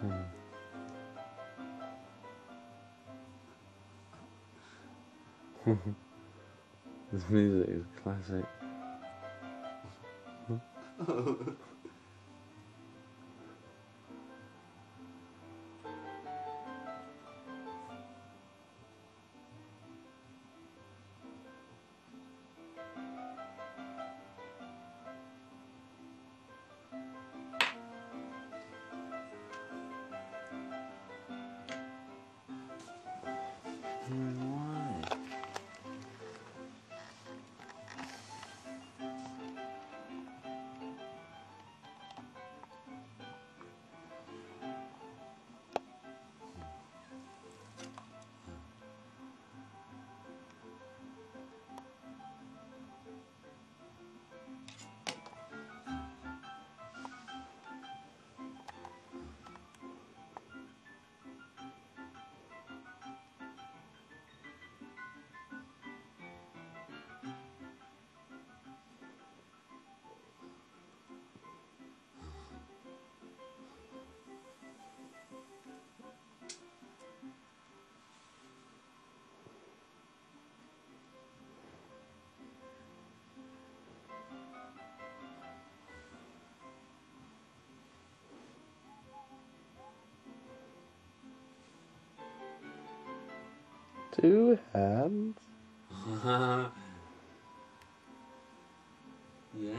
Hmm. this music is classic. Two hands? yeah.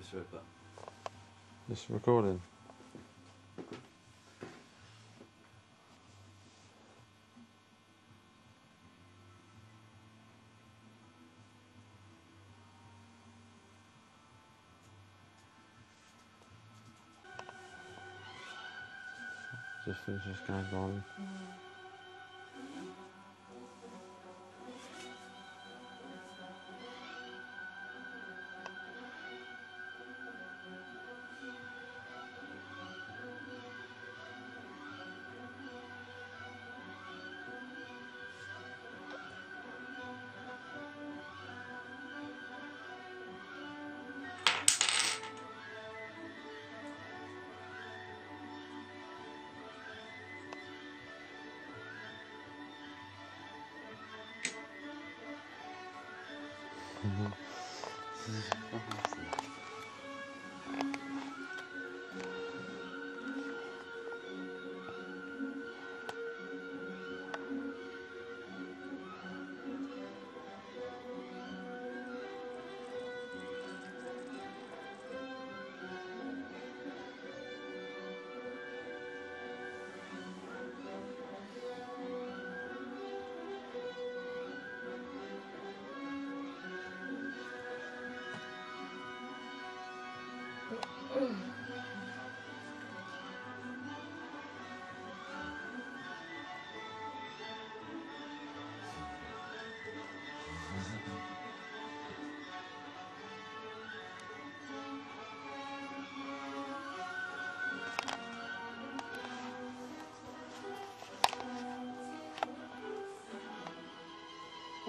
Where's Ripper? Just recording. Just finish this 嗯哼，真是不好意思。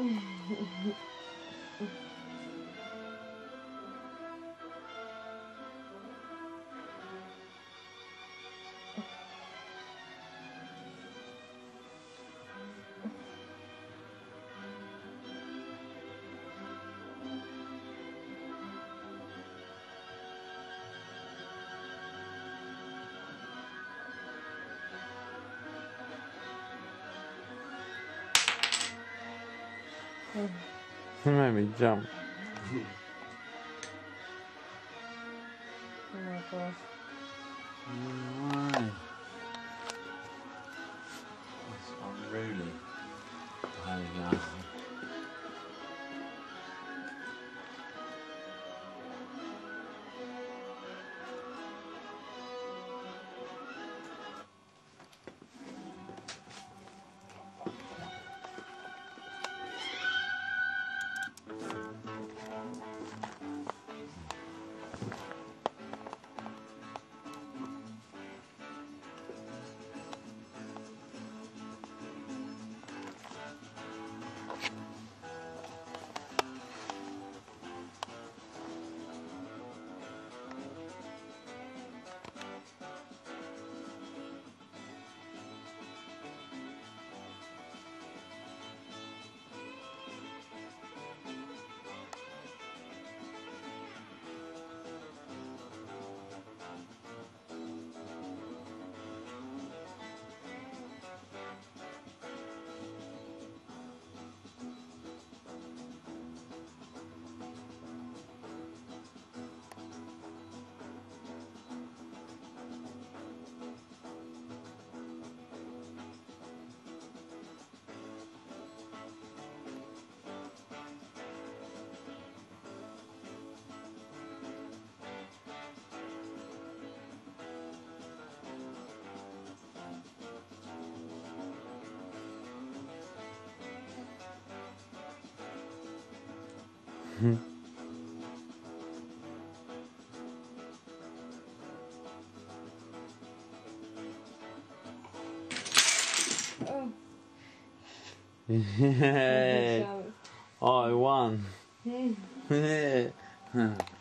うん。You made me jump. Oh my gosh. Why? That's unruly. There we go. Oh, Yay! I won. Hmm.